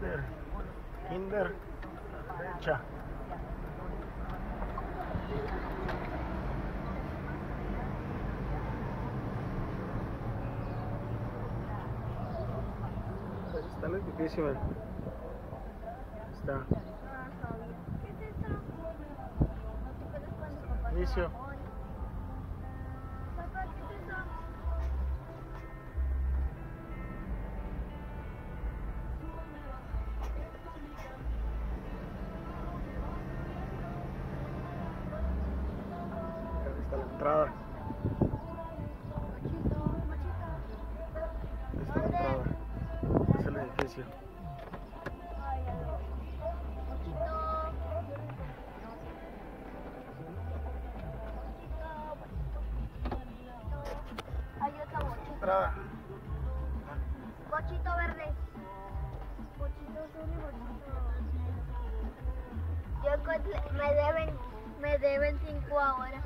Kinder. Kinder. Derecha. Ahí está. Ahí está. ¿Qué entrada. Ahí está la entrada. Es el edificio. Hay otro mochito. Entrada. Mochito verde. Mochito azul y mochito. Yo me deben, me deben cinco ahora.